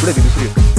그래 믿으시겠어